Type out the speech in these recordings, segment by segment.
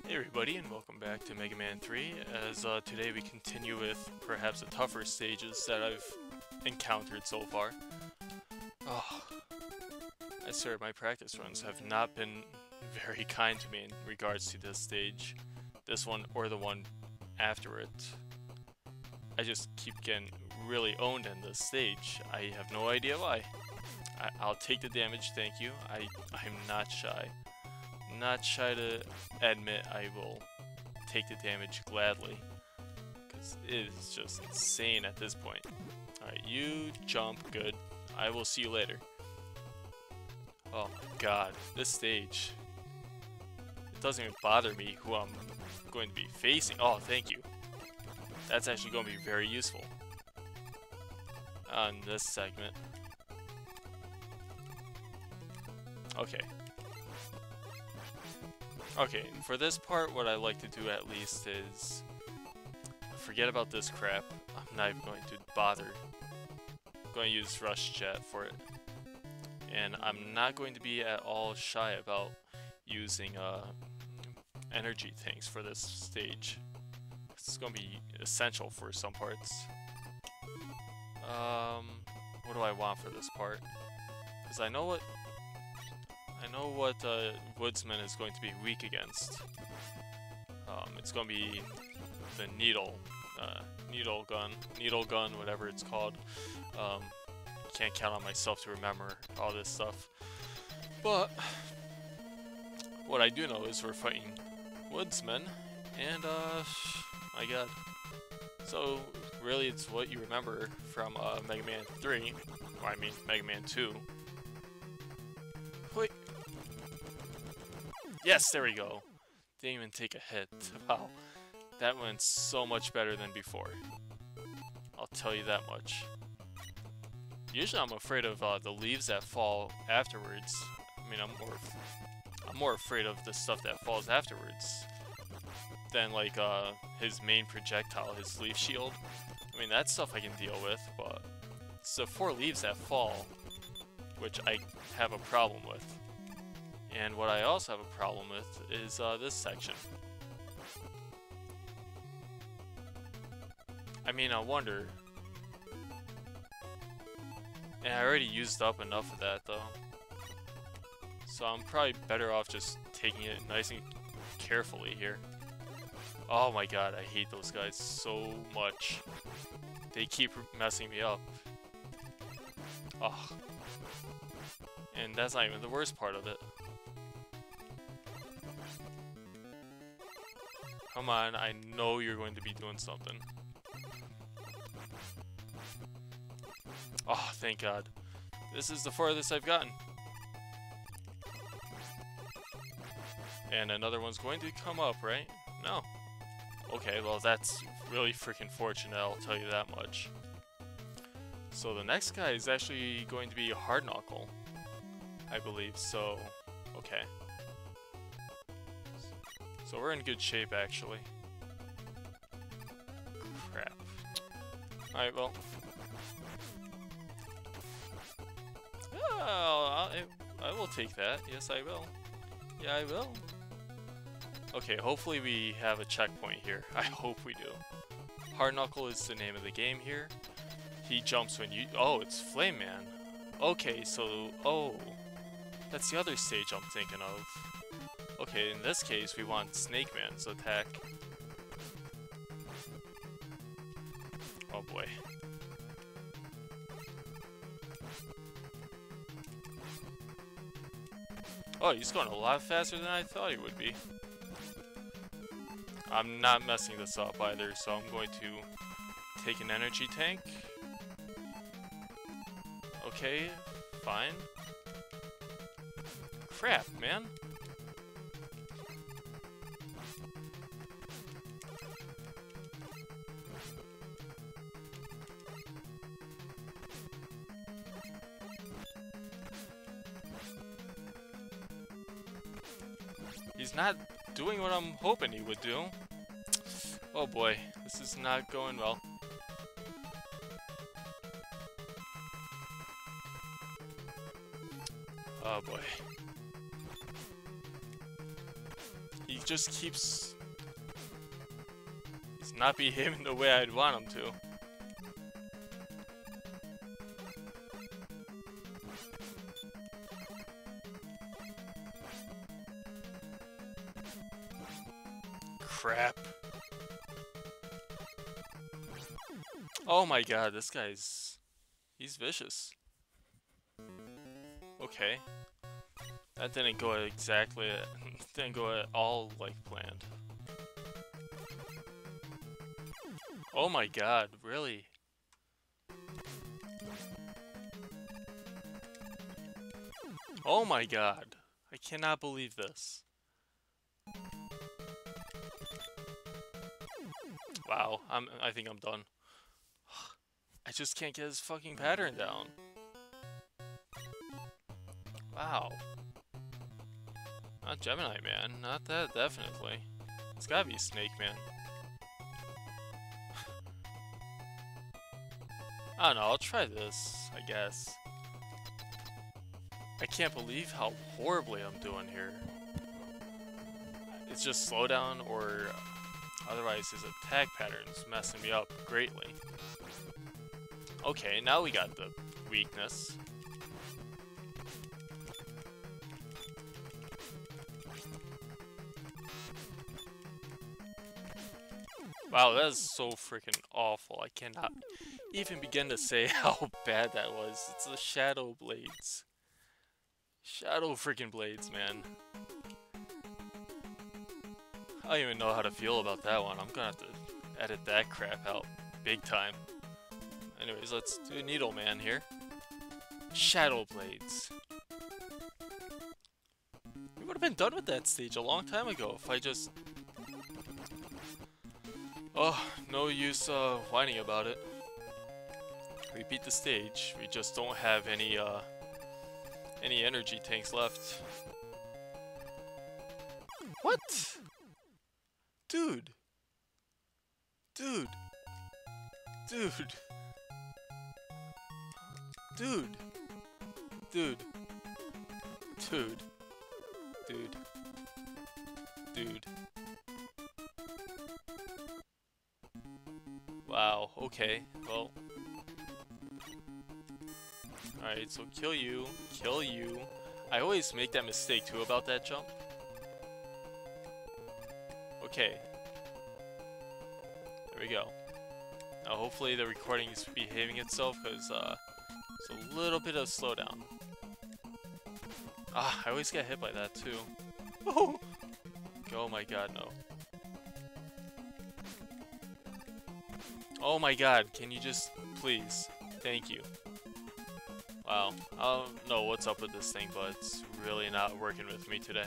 Hey everybody and welcome back to Mega Man 3 as uh, today we continue with perhaps the tougher stages that I've encountered so far. Oh, I swear my practice runs have not been very kind to me in regards to this stage, this one or the one after it. I just keep getting really owned in this stage. I have no idea why. I will take the damage, thank you. I, I'm not shy not shy to admit I will take the damage gladly. Because it is just insane at this point. Alright, you jump, good. I will see you later. Oh god, this stage. It doesn't even bother me who I'm going to be facing. Oh, thank you. That's actually going to be very useful on this segment. Okay, Okay, for this part, what I like to do at least is forget about this crap. I'm not even going to bother. I'm going to use Rush Jet for it. And I'm not going to be at all shy about using uh, energy tanks for this stage. It's going to be essential for some parts. Um, what do I want for this part? Because I know what know what uh, Woodsman is going to be weak against. Um, it's going to be the needle, uh, needle gun, needle gun, whatever it's called. Um, can't count on myself to remember all this stuff. But what I do know is we're fighting Woodsman, and uh, my god. So really, it's what you remember from uh, Mega Man 3. Or, I mean, Mega Man 2. Yes, there we go. Didn't even take a hit. Wow. That went so much better than before. I'll tell you that much. Usually I'm afraid of uh, the leaves that fall afterwards. I mean, I'm more, I'm more afraid of the stuff that falls afterwards than like uh, his main projectile, his leaf shield. I mean, that stuff I can deal with, but it's the four leaves that fall, which I have a problem with. And what I also have a problem with is uh, this section. I mean, I wonder... And I already used up enough of that, though. So I'm probably better off just taking it nice and carefully here. Oh my god, I hate those guys so much. They keep messing me up. Oh. And that's not even the worst part of it. Come on, I know you're going to be doing something. Oh, thank God. This is the farthest I've gotten. And another one's going to come up, right? No. Okay, well that's really freaking fortunate, I'll tell you that much. So the next guy is actually going to be a Hard Knuckle, I believe, so... Okay. So we're in good shape, actually. Crap. Alright, well. Oh, I, I will take that. Yes, I will. Yeah, I will. Okay, hopefully we have a checkpoint here. I hope we do. Hard Knuckle is the name of the game here. He jumps when you... Oh, it's Flame Man. Okay, so... Oh. That's the other stage I'm thinking of. Okay, in this case, we want Snake Man's attack. Oh boy. Oh, he's going a lot faster than I thought he would be. I'm not messing this up either, so I'm going to take an energy tank. Okay, fine. Crap, man. He's not doing what I'm hoping he would do. Oh boy, this is not going well. Just keeps... He's not behaving the way I'd want him to. Crap. Oh my god, this guy's... He's vicious. Okay. That didn't go exactly... didn't go at all like planned. Oh my god, really? Oh my god. I cannot believe this. Wow, I'm I think I'm done. I just can't get his fucking pattern down. Wow. Not Gemini Man, not that definitely. It's gotta be Snake Man. I don't know, I'll try this, I guess. I can't believe how horribly I'm doing here. It's just slowdown or otherwise his attack pattern's messing me up greatly. Okay, now we got the weakness. Wow, that is so freaking awful. I cannot even begin to say how bad that was. It's the Shadow Blades. Shadow freaking Blades, man. I don't even know how to feel about that one. I'm gonna have to edit that crap out big time. Anyways, let's do Needle Man here. Shadow Blades. We would have been done with that stage a long time ago if I just Oh, no use uh, whining about it. We beat the stage, we just don't have any uh, any energy tanks left. What? Dude. Dude. Dude. Dude. Dude. Dude. Dude. Dude. Wow, okay, well. Alright, so kill you, kill you. I always make that mistake too about that jump. Okay. There we go. Now hopefully the recording is behaving itself because uh, it's a little bit of slowdown. Ah, I always get hit by that too. Oh! Oh my god, no. Oh my god, can you just... Please. Thank you. Wow. I don't know what's up with this thing, but it's really not working with me today.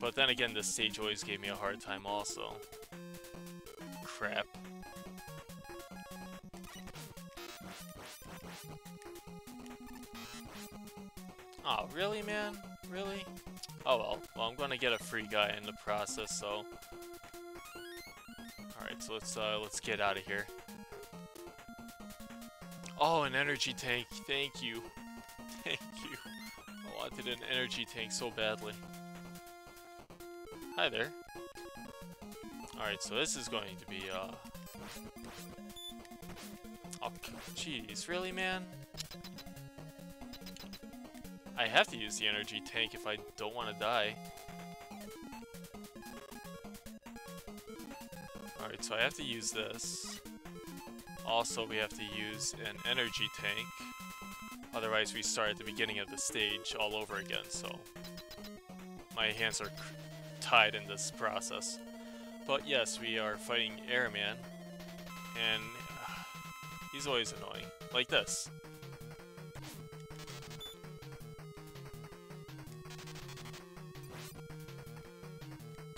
But then again, this stage always gave me a hard time also. Crap. Oh, really, man? Really? Oh well. Well, I'm gonna get a free guy in the process, so so let's uh, let's get out of here. Oh, an energy tank. Thank you. Thank you. I wanted an energy tank so badly. Hi there. Alright, so this is going to be, uh... Oh, jeez, really, man? I have to use the energy tank if I don't want to die. Alright, so I have to use this. Also, we have to use an energy tank. Otherwise, we start at the beginning of the stage all over again, so... My hands are tied in this process. But yes, we are fighting Airman. And... Uh, he's always annoying. Like this.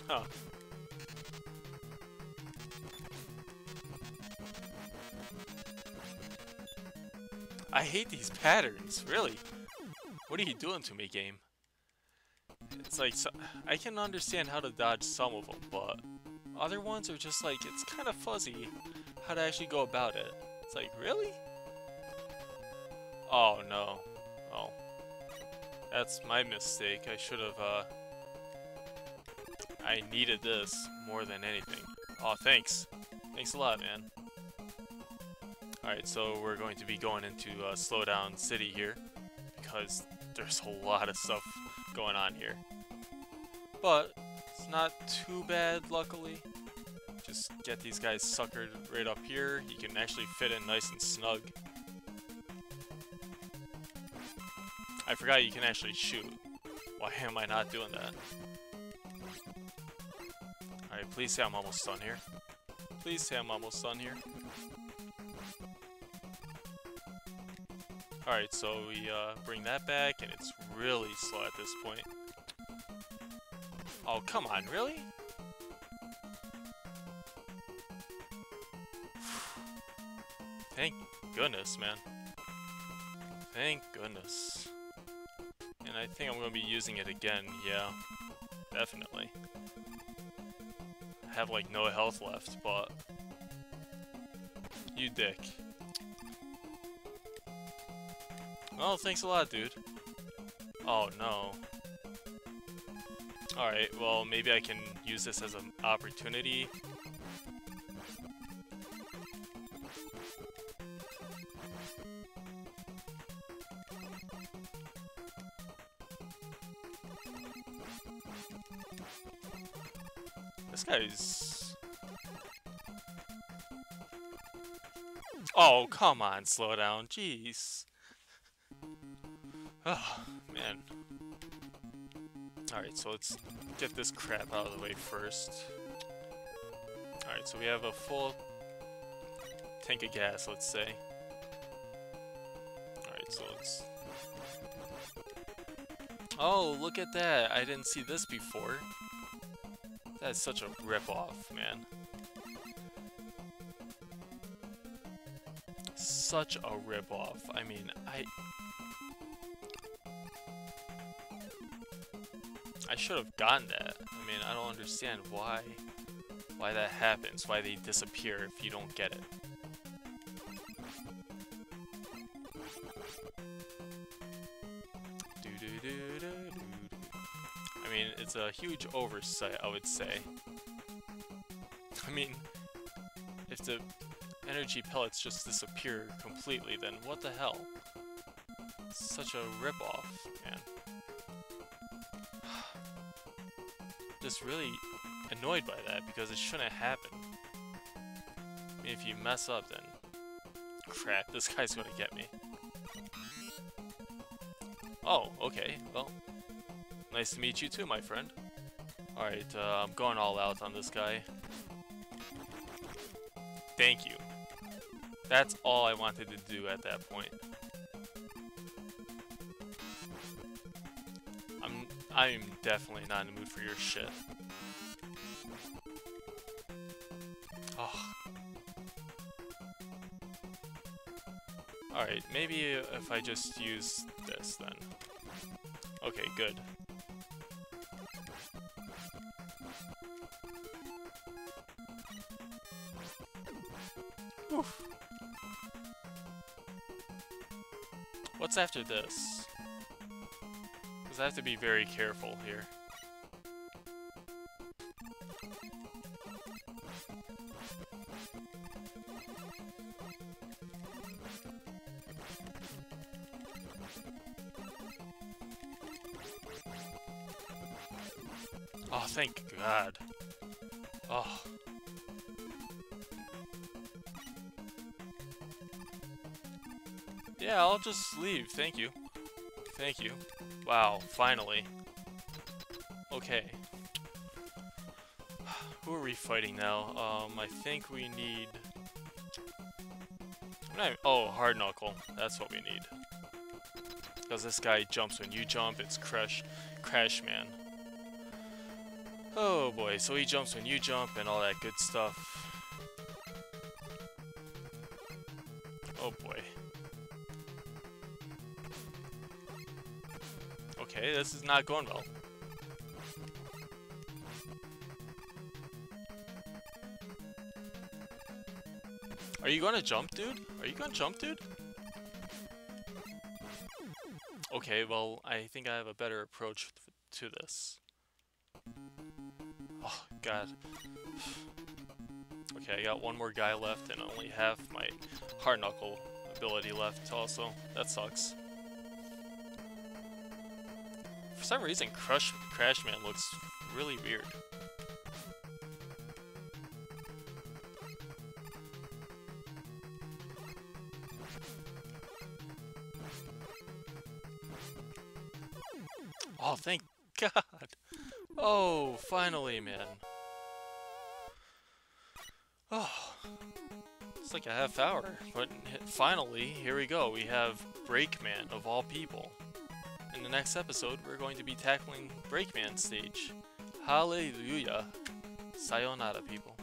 Huh. I hate these patterns, really. What are you doing to me, game? It's like, so, I can understand how to dodge some of them, but other ones are just like, it's kind of fuzzy how to actually go about it. It's like, really? Oh, no. Oh. That's my mistake. I should have, uh, I needed this more than anything. Oh, thanks. Thanks a lot, man. Alright, so we're going to be going into uh, Slowdown City here, because there's a lot of stuff going on here. But, it's not too bad, luckily. Just get these guys suckered right up here. You can actually fit in nice and snug. I forgot you can actually shoot. Why am I not doing that? Alright, please say I'm almost done here. Please say I'm almost done here. Alright, so we uh, bring that back, and it's really slow at this point. Oh, come on, really? Thank goodness, man. Thank goodness. And I think I'm going to be using it again, yeah. Definitely. I have like no health left, but... You dick. Oh, thanks a lot, dude. Oh, no. Alright, well, maybe I can use this as an opportunity. This guy's... Oh, come on, slow down. Jeez. Oh, man. Alright, so let's get this crap out of the way first. Alright, so we have a full tank of gas, let's say. Alright, so let's... Oh, look at that! I didn't see this before. That's such a rip-off, man. Such a rip-off. I mean, I... I should have gotten that. I mean, I don't understand why why that happens, why they disappear if you don't get it. I mean, it's a huge oversight, I would say. I mean, if the energy pellets just disappear completely, then what the hell? Such a ripoff, man. Just really annoyed by that because it shouldn't happen. I mean, if you mess up, then crap, this guy's gonna get me. Oh, okay, well, nice to meet you too, my friend. Alright, uh, I'm going all out on this guy. Thank you. That's all I wanted to do at that point. I'm definitely not in the mood for your shit. Oh. Alright, maybe if I just use this then. Okay, good. Oof. What's after this? I have to be very careful here. Oh, thank God. Oh. Yeah, I'll just leave, thank you. Thank you. Wow, finally. Okay. Who are we fighting now? Um, I think we need... Oh, Hard Knuckle. That's what we need. Because this guy jumps when you jump, it's Crash, Crash Man. Oh boy, so he jumps when you jump and all that good stuff. Okay, this is not going well. Are you gonna jump, dude? Are you gonna jump, dude? Okay, well, I think I have a better approach to this. Oh, God. Okay, I got one more guy left and only half my hard knuckle ability left also. That sucks. For some reason, Crush Crash Man looks really weird. Oh, thank God. Oh, finally, man. Oh, it's like a half hour, but finally, here we go. We have Breakman, of all people. In the next episode, we're going to be tackling Breakman stage. Hallelujah. Sayonara, people.